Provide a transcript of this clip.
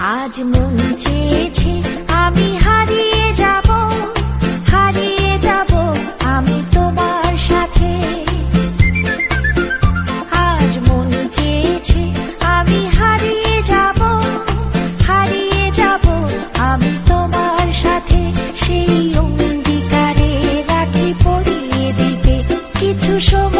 আজ মন চেয়েছে, আমি হারিয়ে যাব হারিয়ে যাব আমি তোমার সাথে। আজ মন চেয়েছে, আমি হারিয়ে যাব হারিয়ে যাব আমি তোমার সাথে। সেই অঙ্গীকারে রাখি পড়িয়ে দিতে কিছু সময়